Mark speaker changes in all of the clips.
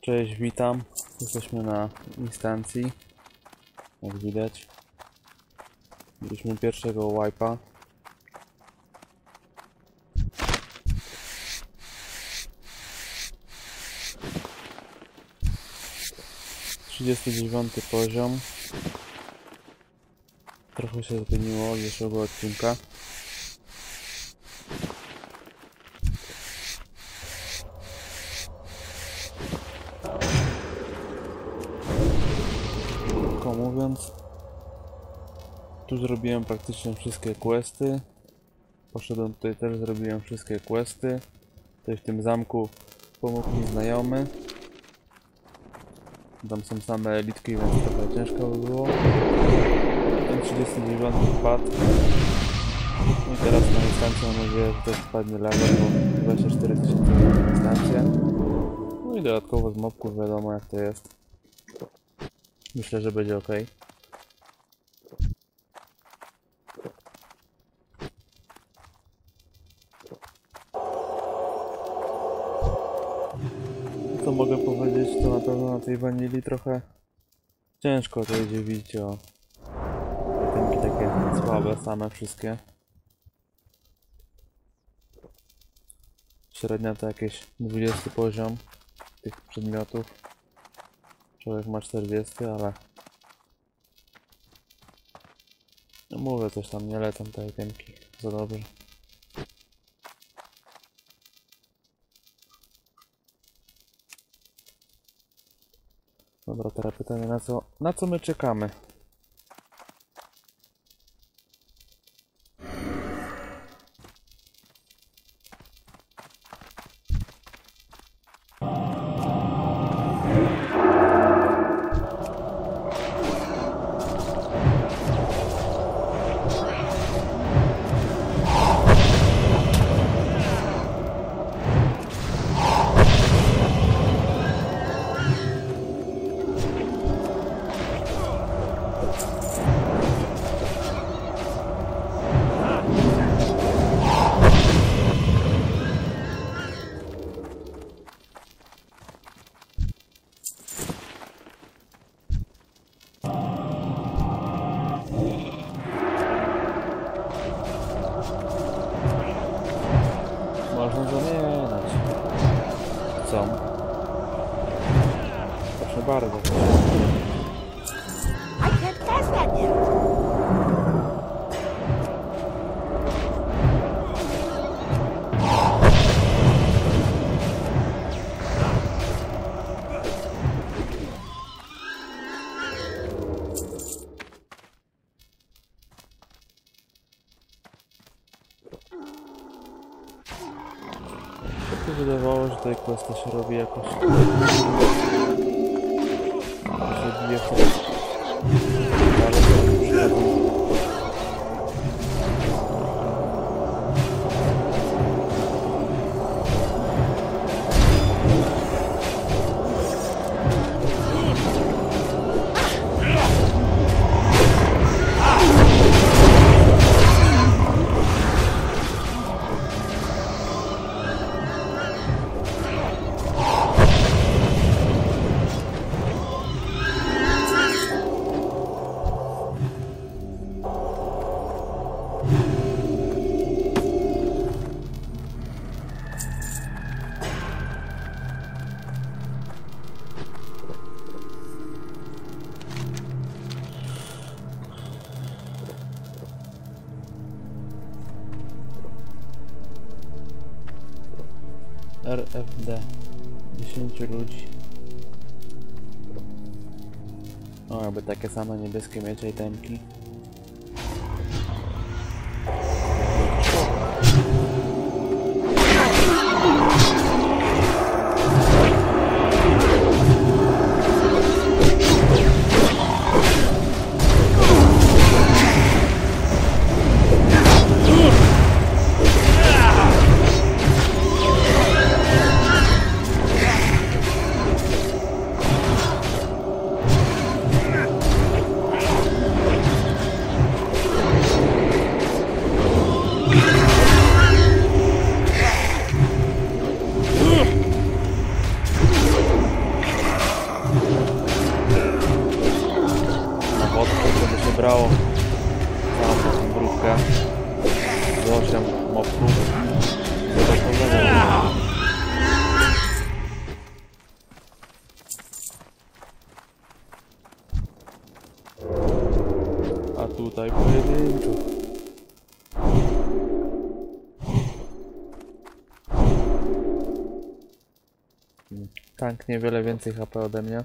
Speaker 1: Cześć, witam. Jesteśmy na instancji. Jak widać. Mieliśmy pierwszego wipe'a. Trzydziesty dziewiąty poziom. Trochę się zmieniło od zeszłego odcinka. Tu zrobiłem praktycznie wszystkie questy. Poszedłem tutaj też, zrobiłem wszystkie questy. Tutaj w tym zamku pomógł mi znajomy. Tam są same elitki, więc trochę ciężko by było. Ten 39 wpadł. No I teraz na instancję mam nadzieję, że też wpadnie level, bo 24 tysiące na instancję. No i dodatkowo z mobków wiadomo jak to jest. Myślę, że będzie ok. Co mogę powiedzieć, to na pewno na tej wanili trochę ciężko to idzie widzieć o itemki takie słabe same wszystkie. Średnia to jakieś 20 poziom tych przedmiotów. Człowiek ma 40, ale... No mówię, coś tam nie lecą te itemki za dobrze. Dobra, teraz pytanie, na co, na co my czekamy? Się robi jakoś... také samé nebeské tajemky. Tank niewiele więcej HP ode mnie.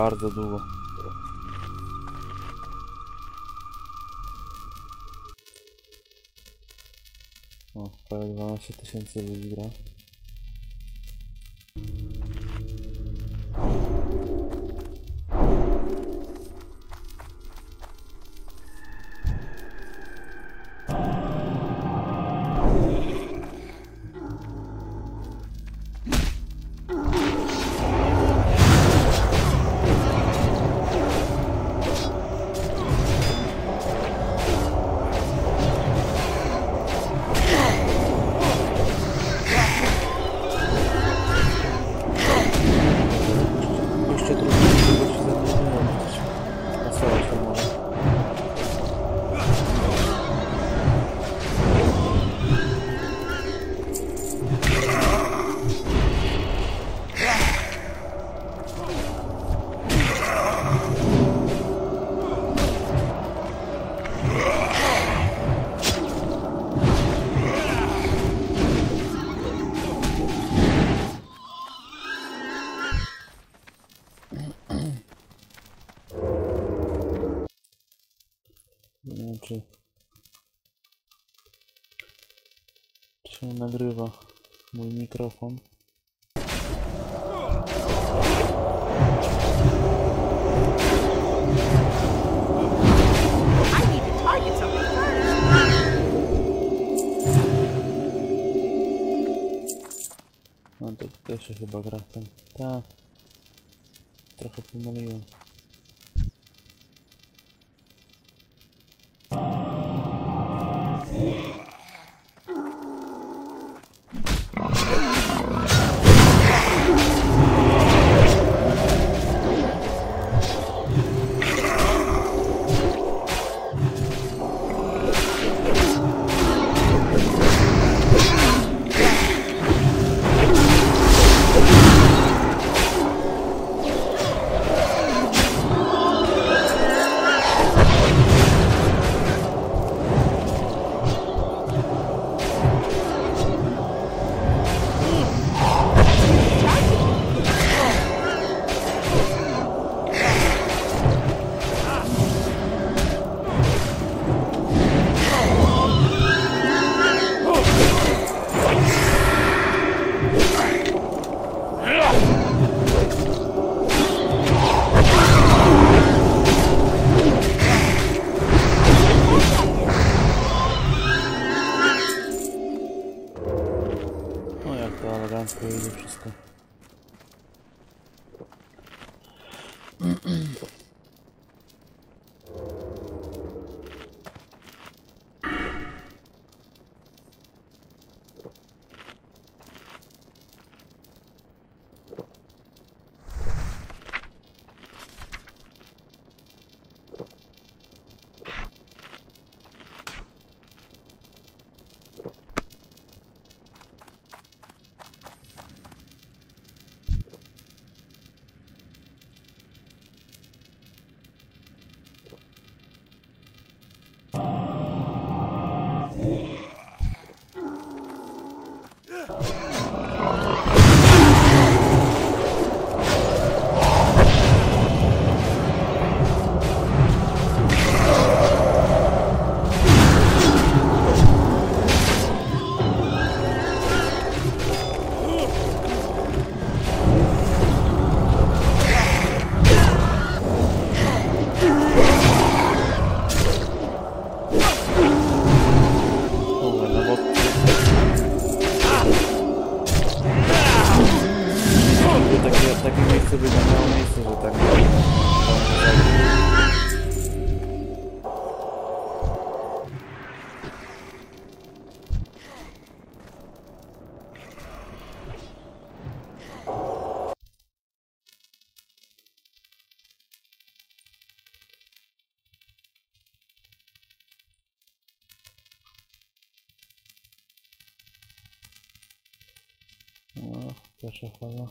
Speaker 1: Bardzo długo. O, prawie 12 tysięcy ludzi gra. 再去了。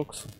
Speaker 2: I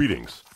Speaker 3: Greetings.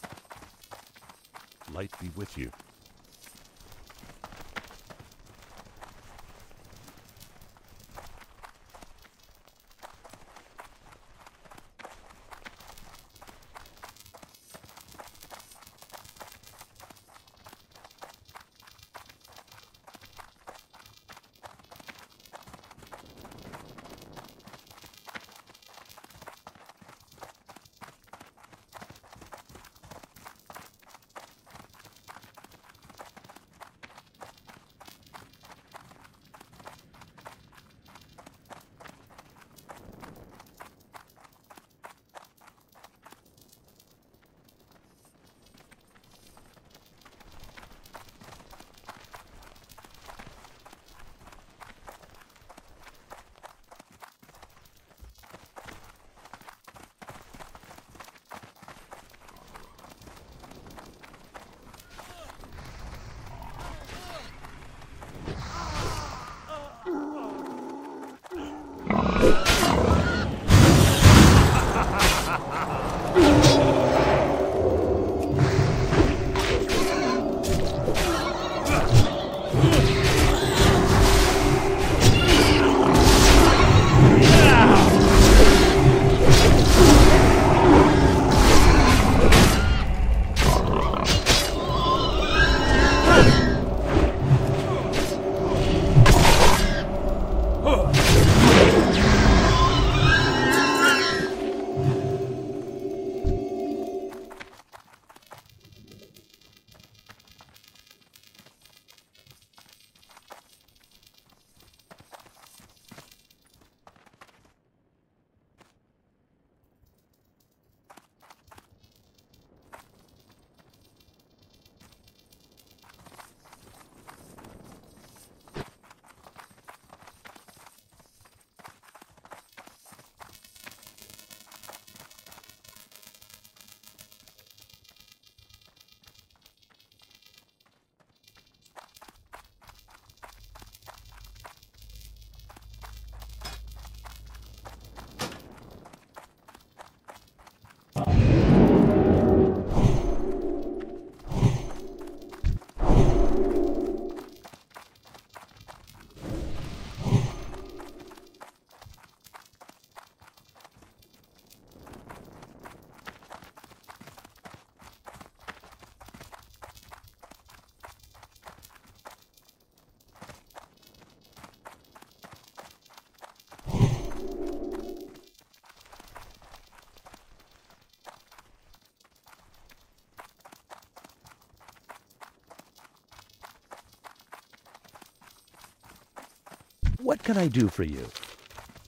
Speaker 4: What can I do for you?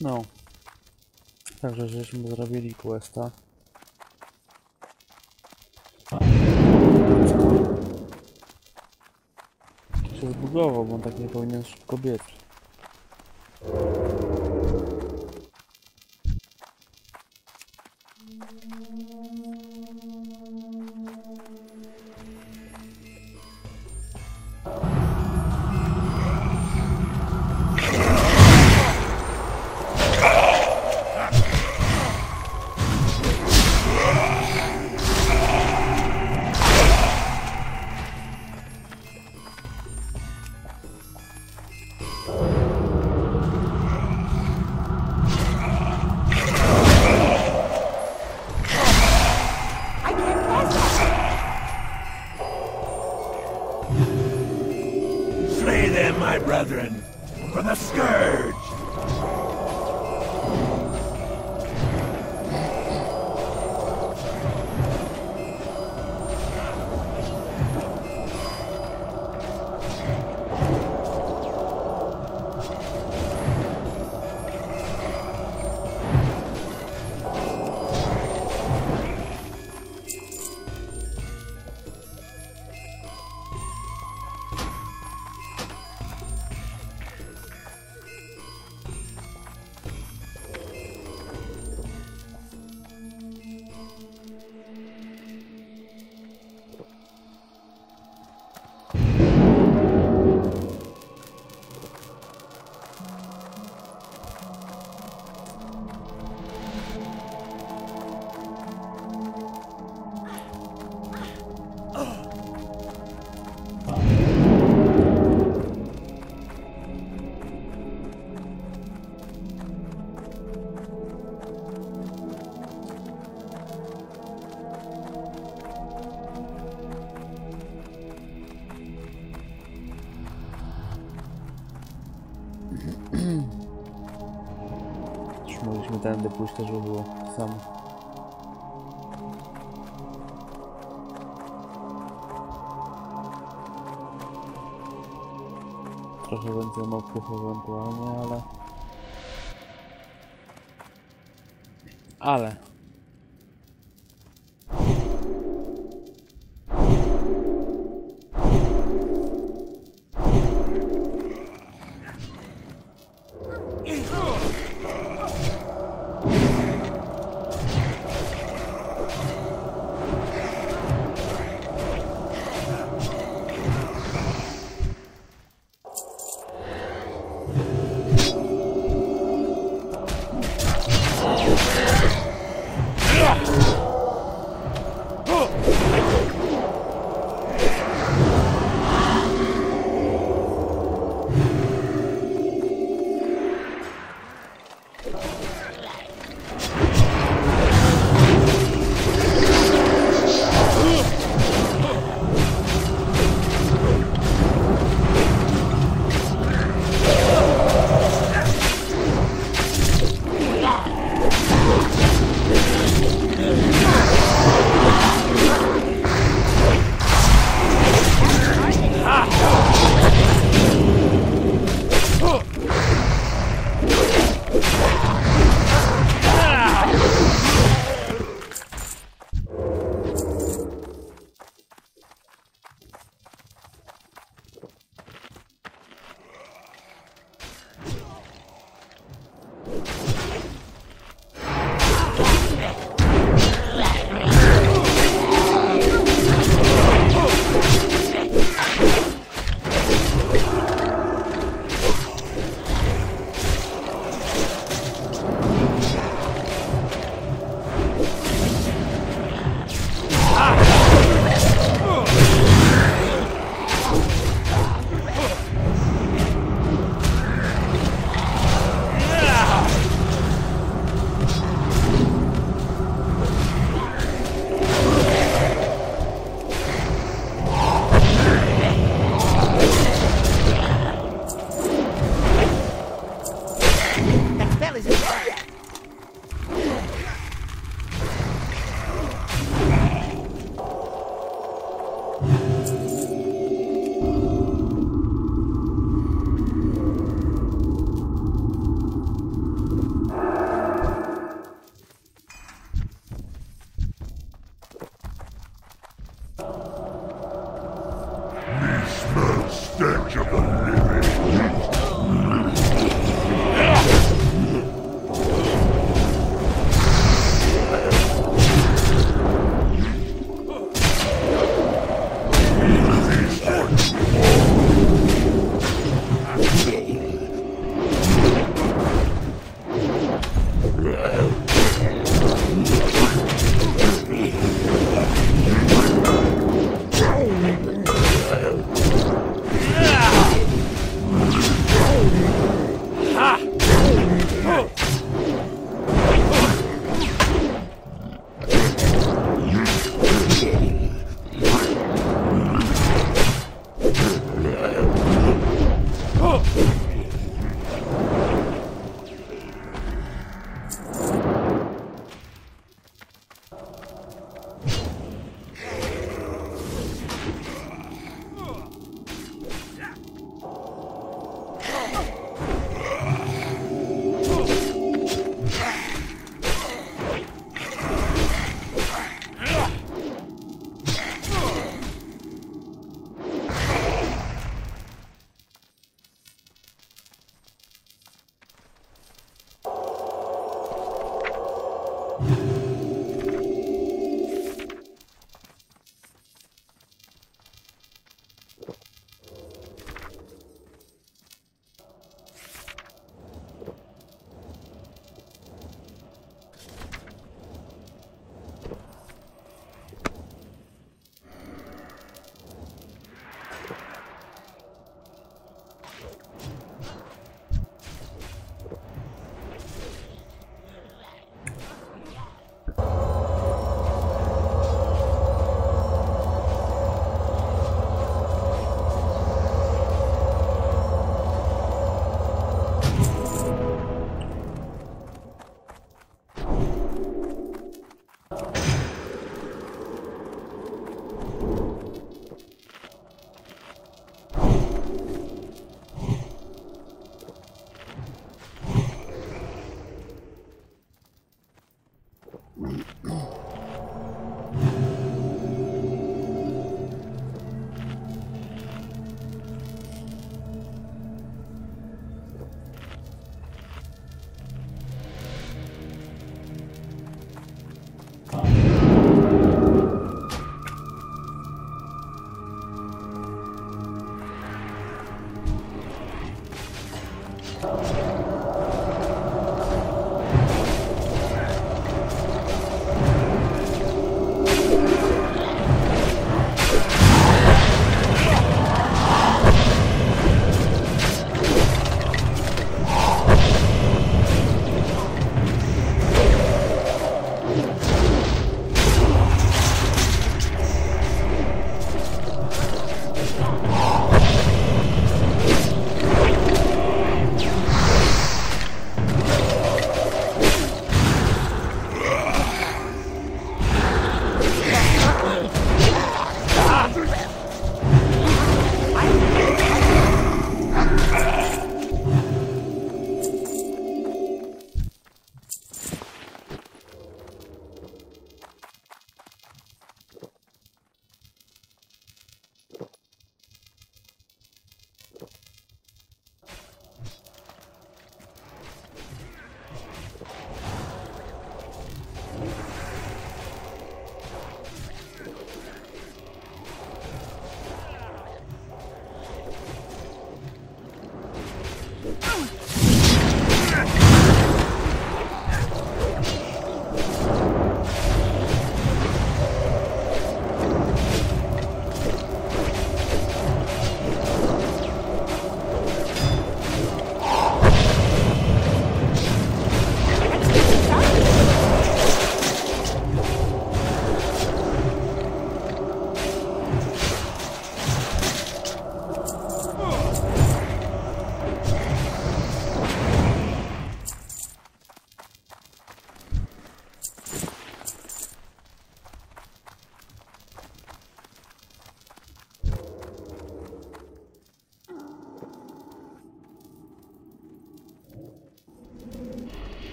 Speaker 1: No. Także żeśmy zrobili questa. Się zbugował, bo on tak nie powinien szybko biec. Tędy pójść też by było samo. Trochę więcej mopków ewentualnie, ale... Ale...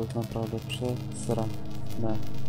Speaker 1: to jest naprawdę przesrane.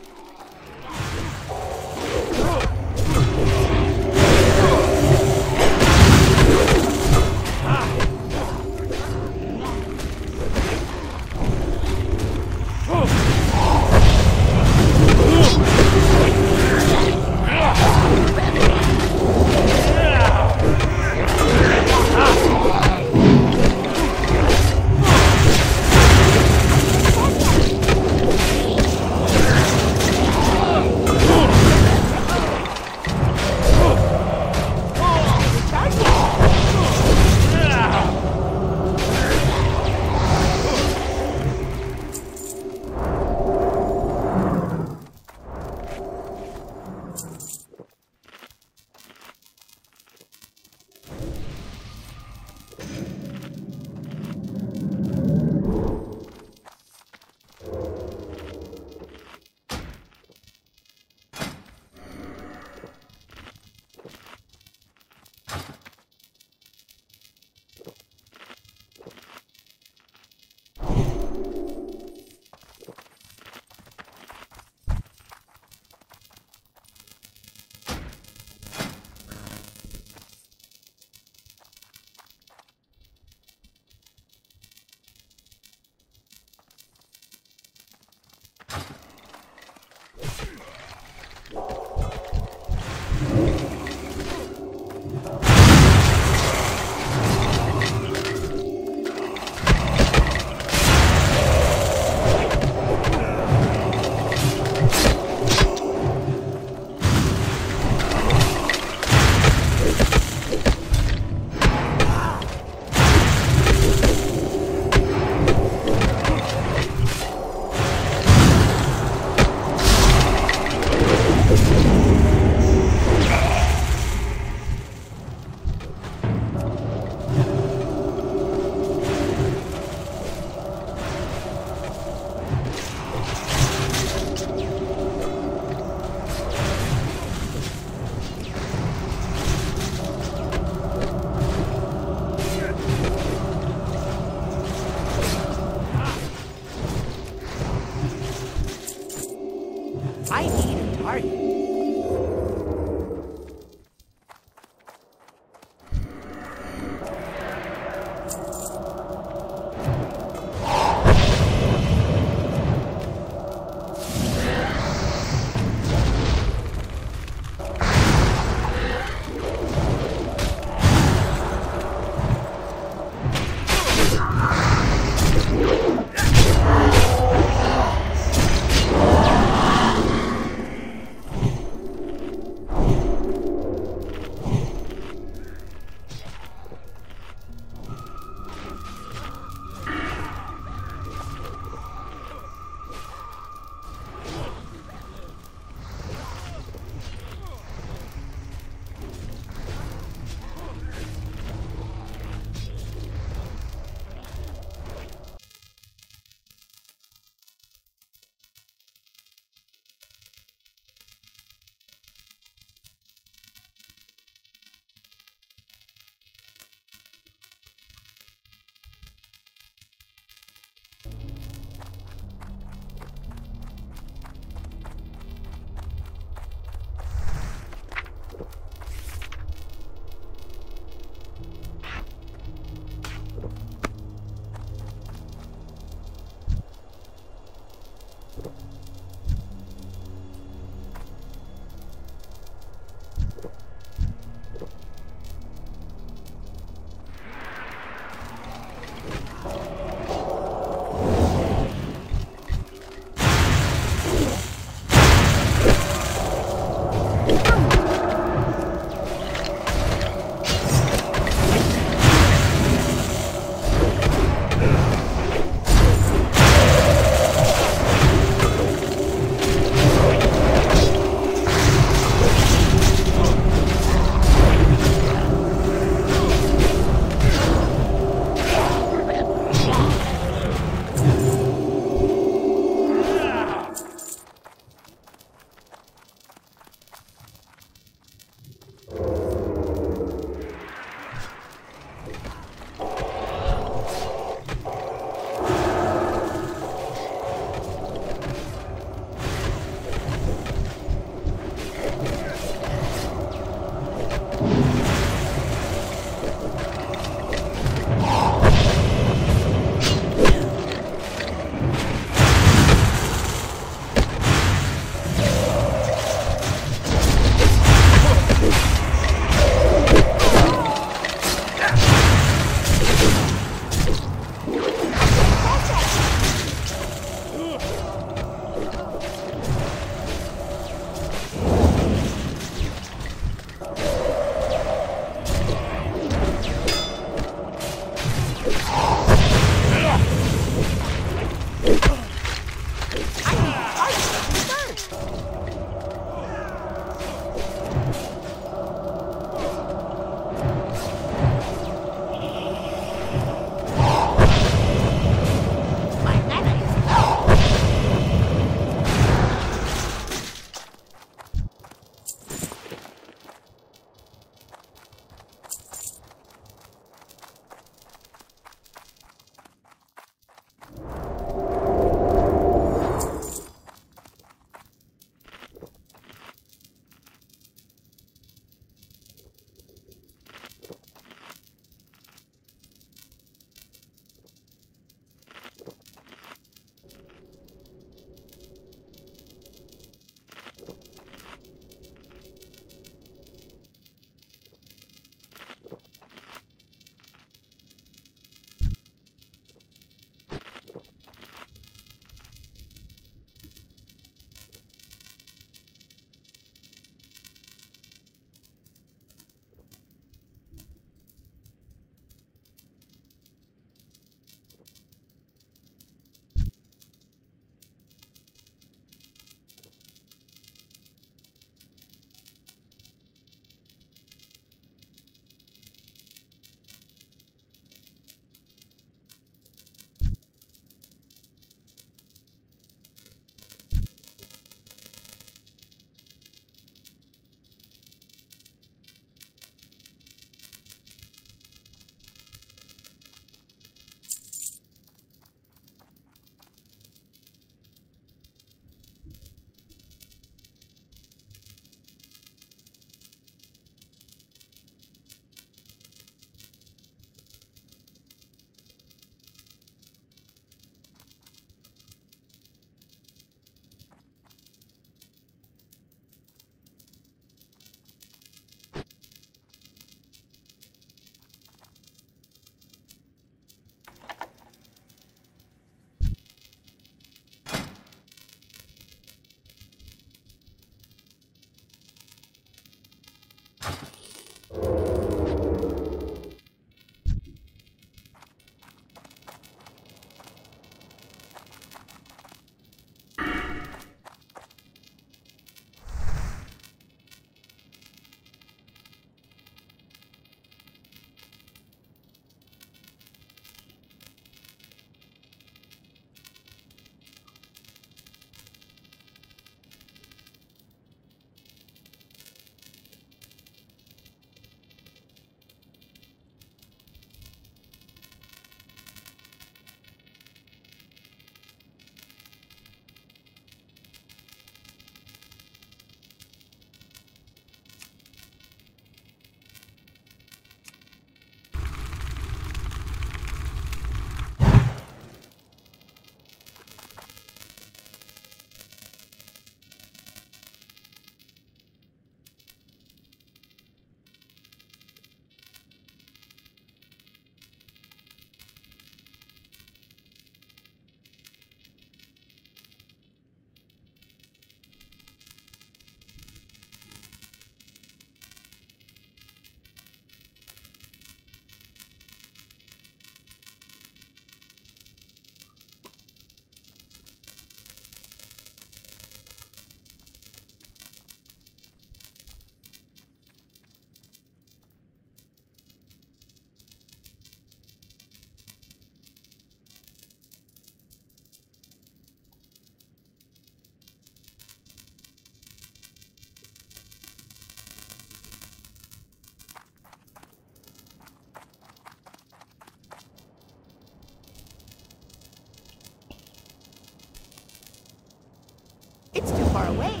Speaker 2: away.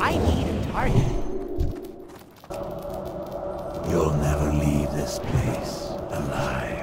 Speaker 2: I need a target.
Speaker 5: You'll never leave this place alive.